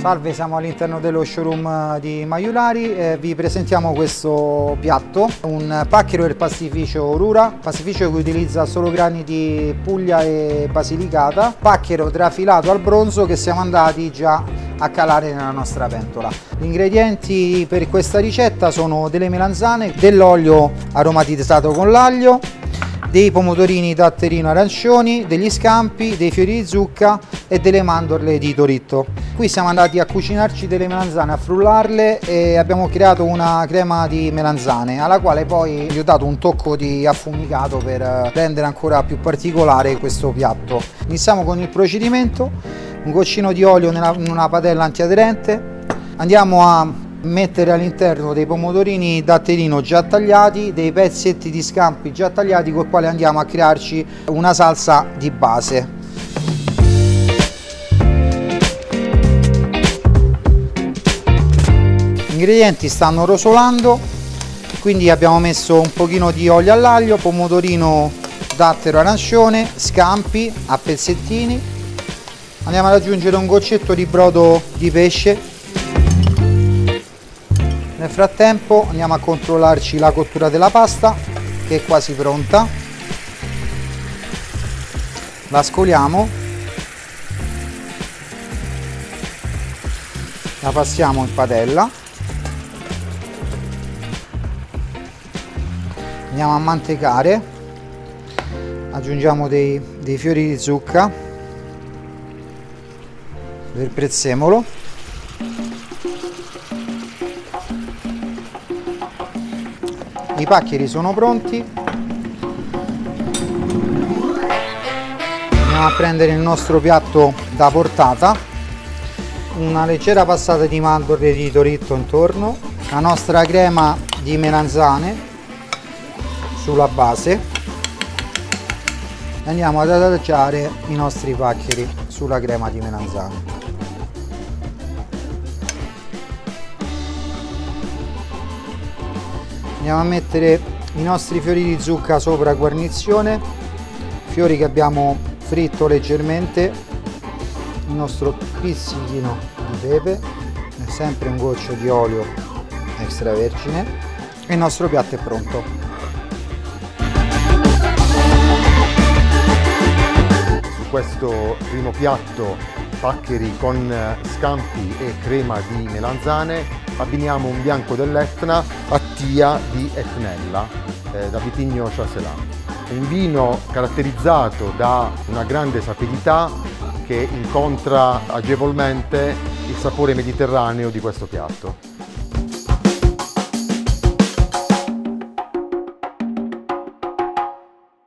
Salve, siamo all'interno dello showroom di Maiulari e vi presentiamo questo piatto, un pacchero del pastificio Rura, pastificio che utilizza solo grani di Puglia e Basilicata, pacchero trafilato al bronzo che siamo andati già a calare nella nostra pentola. Gli ingredienti per questa ricetta sono delle melanzane, dell'olio aromatizzato con l'aglio, dei pomodorini datterino arancioni, degli scampi, dei fiori di zucca e delle mandorle di toritto. Qui siamo andati a cucinarci delle melanzane, a frullarle e abbiamo creato una crema di melanzane alla quale poi gli ho dato un tocco di affumicato per rendere ancora più particolare questo piatto. Iniziamo con il procedimento, un goccino di olio in una padella antiaderente, andiamo a mettere all'interno dei pomodorini datterino già tagliati, dei pezzetti di scampi già tagliati con i quali andiamo a crearci una salsa di base. Gli ingredienti stanno rosolando, quindi abbiamo messo un pochino di olio all'aglio, pomodorino dattero arancione, scampi a pezzettini. Andiamo ad aggiungere un goccetto di brodo di pesce nel frattempo andiamo a controllarci la cottura della pasta che è quasi pronta. La scoliamo. La passiamo in padella. Andiamo a mantecare. Aggiungiamo dei, dei fiori di zucca del prezzemolo i paccheri sono pronti. Andiamo a prendere il nostro piatto da portata. Una leggera passata di mandorle di toritto intorno. La nostra crema di melanzane sulla base. Andiamo ad adagiare i nostri paccheri sulla crema di melanzane andiamo a mettere i nostri fiori di zucca sopra guarnizione. Fiori che abbiamo fritto leggermente. Il nostro pizzichino di pepe. Sempre un goccio di olio extravergine. E il nostro piatto è pronto. Su questo primo piatto paccheri con scampi e crema di melanzane abbiniamo un bianco dell'Etna a tia di Etnella eh, da Vitigno Chasselan. Un vino caratterizzato da una grande sapidità che incontra agevolmente il sapore mediterraneo di questo piatto.